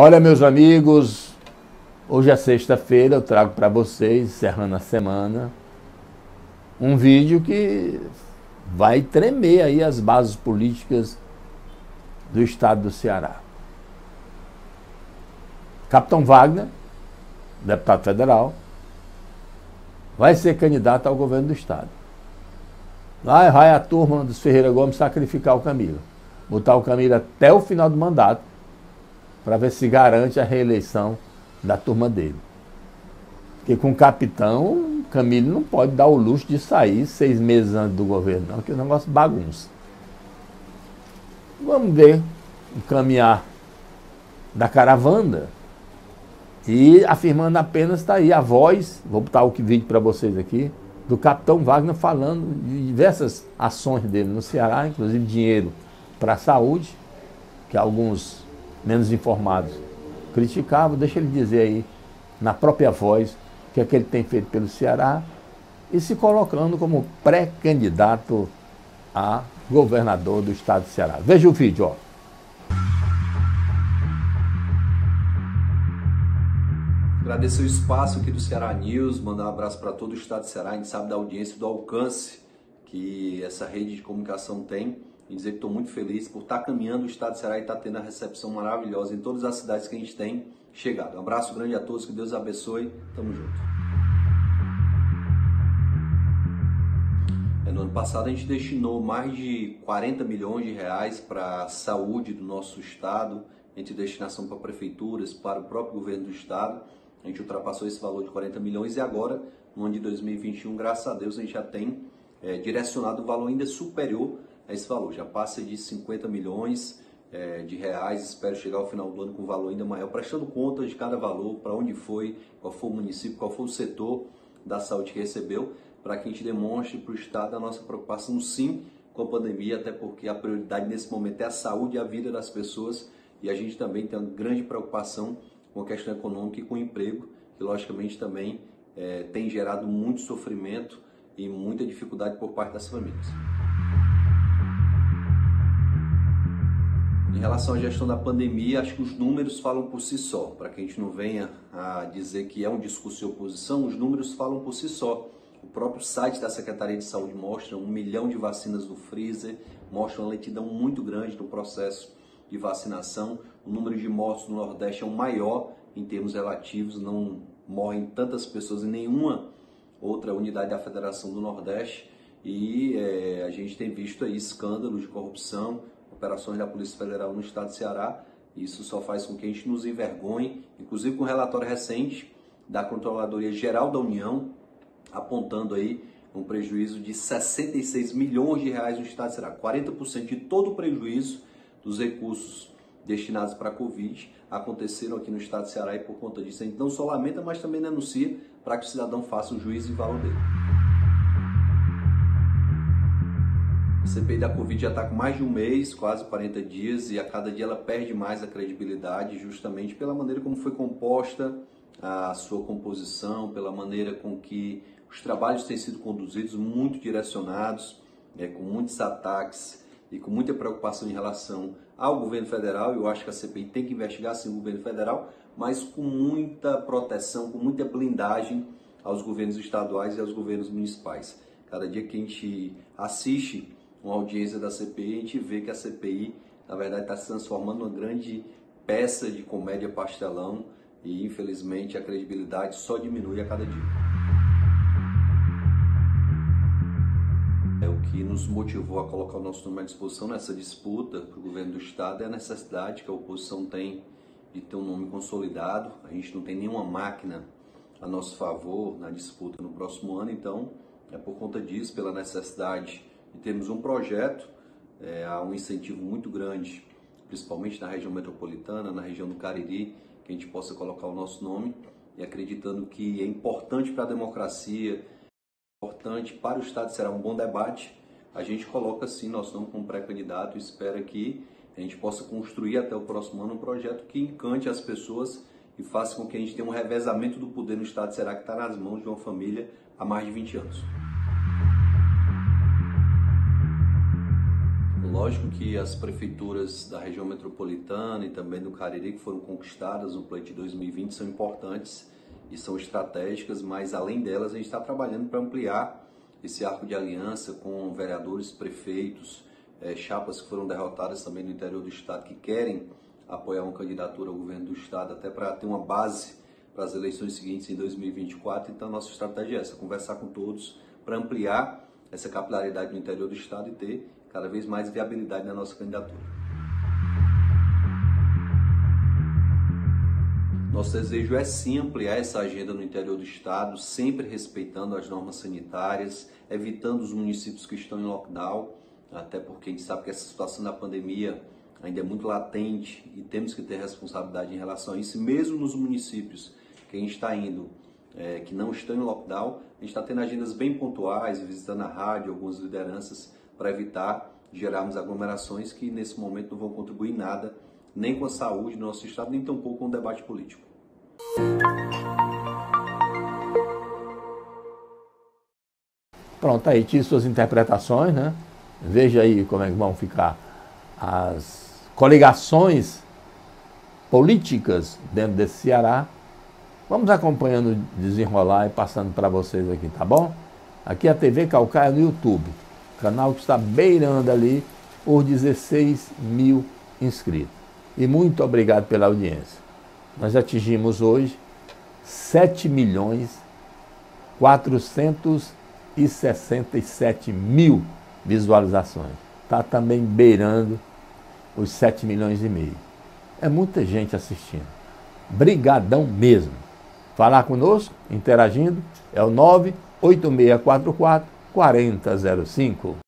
Olha, meus amigos, hoje é sexta-feira, eu trago para vocês, encerrando a semana, um vídeo que vai tremer aí as bases políticas do estado do Ceará. Capitão Wagner, deputado federal, vai ser candidato ao governo do estado. Lá vai a turma dos Ferreira Gomes sacrificar o Camilo. Botar o Camilo até o final do mandato para ver se garante a reeleição da turma dele. Porque com o capitão, Camilo não pode dar o luxo de sair seis meses antes do governo, não, que o negócio bagunça. Vamos ver o caminhar da caravana e afirmando apenas está aí a voz, vou botar o vídeo para vocês aqui, do capitão Wagner falando de diversas ações dele no Ceará, inclusive dinheiro para a saúde, que alguns menos informados criticavam. Deixa ele dizer aí, na própria voz, o que é que ele tem feito pelo Ceará e se colocando como pré-candidato a governador do estado do Ceará. Veja o vídeo, ó. Agradecer o espaço aqui do Ceará News, mandar um abraço para todo o estado do Ceará. A gente sabe da audiência, do alcance que essa rede de comunicação tem. E dizer que estou muito feliz por estar tá caminhando o estado do Ceará e estar tá tendo a recepção maravilhosa em todas as cidades que a gente tem chegado. Um abraço grande a todos, que Deus abençoe. Tamo junto. É, no ano passado a gente destinou mais de 40 milhões de reais para a saúde do nosso estado, entre destinação para prefeituras, para o próprio governo do estado. A gente ultrapassou esse valor de 40 milhões e agora, no ano de 2021, graças a Deus, a gente já tem é, direcionado um valor ainda superior esse valor. Já passa de 50 milhões é, de reais, espero chegar ao final do ano com um valor ainda maior, prestando conta de cada valor, para onde foi, qual foi o município, qual foi o setor da saúde que recebeu, para que a gente demonstre para o Estado a nossa preocupação sim com a pandemia, até porque a prioridade nesse momento é a saúde e a vida das pessoas e a gente também tem uma grande preocupação com a questão econômica e com o emprego, que logicamente também é, tem gerado muito sofrimento e muita dificuldade por parte das famílias. Em relação à gestão da pandemia, acho que os números falam por si só. Para que a gente não venha a dizer que é um discurso de oposição, os números falam por si só. O próprio site da Secretaria de Saúde mostra um milhão de vacinas no freezer, mostra uma lentidão muito grande no processo de vacinação. O número de mortos no Nordeste é o maior em termos relativos, não morrem tantas pessoas em nenhuma outra unidade da Federação do Nordeste. E é, a gente tem visto aí escândalos de corrupção, operações da Polícia Federal no estado de Ceará. Isso só faz com que a gente nos envergonhe, inclusive com um relatório recente da Controladoria Geral da União, apontando aí um prejuízo de 66 milhões de reais no estado de Ceará. 40% de todo o prejuízo dos recursos destinados para a Covid aconteceram aqui no estado de Ceará e por conta disso a gente não só lamenta, mas também denuncia para que o cidadão faça o juízo e valor dele. CPI da Covid já está com mais de um mês, quase 40 dias, e a cada dia ela perde mais a credibilidade, justamente pela maneira como foi composta a sua composição, pela maneira com que os trabalhos têm sido conduzidos, muito direcionados, né, com muitos ataques e com muita preocupação em relação ao governo federal. Eu acho que a CPI tem que investigar sim o governo federal, mas com muita proteção, com muita blindagem aos governos estaduais e aos governos municipais. Cada dia que a gente assiste uma audiência da CPI, a gente vê que a CPI, na verdade, está se transformando numa grande peça de comédia pastelão e, infelizmente, a credibilidade só diminui a cada dia. É o que nos motivou a colocar o nosso nome à disposição nessa disputa para o governo do Estado é a necessidade que a oposição tem de ter um nome consolidado. A gente não tem nenhuma máquina a nosso favor na disputa no próximo ano, então é por conta disso, pela necessidade de termos um projeto, é, há um incentivo muito grande, principalmente na região metropolitana, na região do Cariri, que a gente possa colocar o nosso nome e acreditando que é importante para a democracia, importante para o Estado, será um bom debate. A gente coloca sim nosso nome como pré-candidato e espera que a gente possa construir até o próximo ano um projeto que encante as pessoas e faça com que a gente tenha um revezamento do poder no Estado, será que está nas mãos de uma família há mais de 20 anos. Lógico que as prefeituras da região metropolitana e também do Cariri que foram conquistadas no pleito de 2020 são importantes e são estratégicas, mas além delas a gente está trabalhando para ampliar esse arco de aliança com vereadores, prefeitos, é, chapas que foram derrotadas também no interior do estado que querem apoiar uma candidatura ao governo do estado até para ter uma base para as eleições seguintes em 2024. Então, nossa estratégia é essa: conversar com todos para ampliar essa capilaridade no interior do estado e ter cada vez mais viabilidade na nossa candidatura. Nosso desejo é sim ampliar essa agenda no interior do estado, sempre respeitando as normas sanitárias, evitando os municípios que estão em lockdown, até porque a gente sabe que essa situação da pandemia ainda é muito latente e temos que ter responsabilidade em relação a isso, mesmo nos municípios que a gente está indo, é, que não estão em lockdown, a gente está tendo agendas bem pontuais, visitando a rádio, algumas lideranças, para evitar gerarmos aglomerações que nesse momento não vão contribuir nada, nem com a saúde do nosso Estado, nem tampouco com o debate político. Pronto, aí tinha suas interpretações, né? Veja aí como é que vão ficar as coligações políticas dentro desse Ceará. Vamos acompanhando desenrolar e passando para vocês aqui, tá bom? Aqui é a TV Calcaia no YouTube, canal que está beirando ali por 16 mil inscritos. E muito obrigado pela audiência. Nós atingimos hoje 7 milhões 467 mil visualizações. Está também beirando os 7 milhões e meio. É muita gente assistindo. Brigadão mesmo. Falar conosco, interagindo, é o 98644 4005.